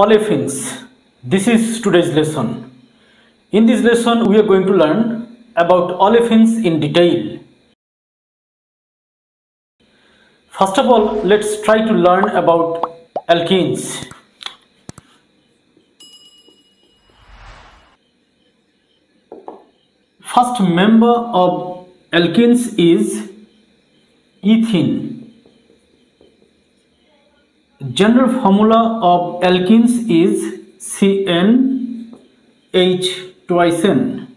olefins this is today's lesson. In this lesson we are going to learn about olefins in detail. First of all let's try to learn about alkenes. First member of alkenes is ethene General formula of alkenes is CnH twice N.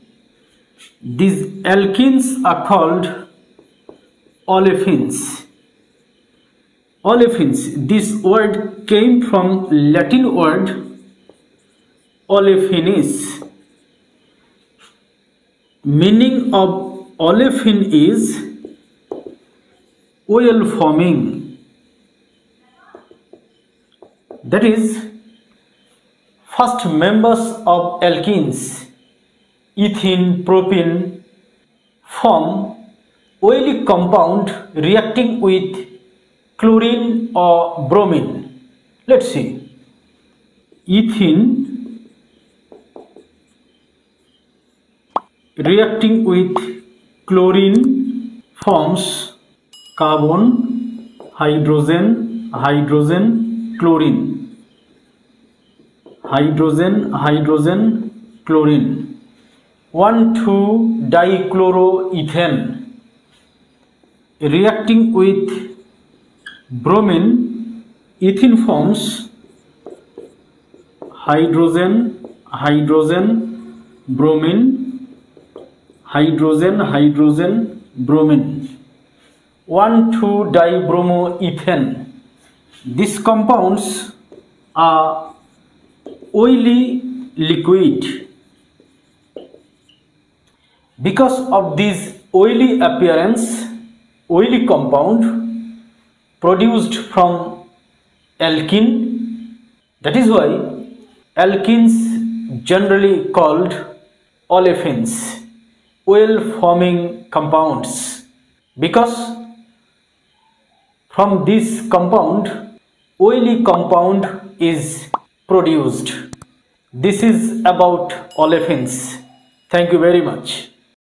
These alkenes are called olefins. Olefins. This word came from Latin word olefinis. Meaning of olefin is oil forming that is first members of alkenes ethene propene form oily compound reacting with chlorine or bromine. Let's see. Ethene reacting with chlorine forms carbon hydrogen hydrogen chlorine hydrogen hydrogen chlorine 1 2 dichloroethane reacting with bromine ethene forms hydrogen hydrogen bromine hydrogen hydrogen bromine 1 2 dibromoethane these compounds are oily liquid. Because of this oily appearance, oily compound produced from alkene, that is why alkenes generally called olefins, oil forming compounds. Because from this compound, oily compound is produced. This is about olefins. Thank you very much.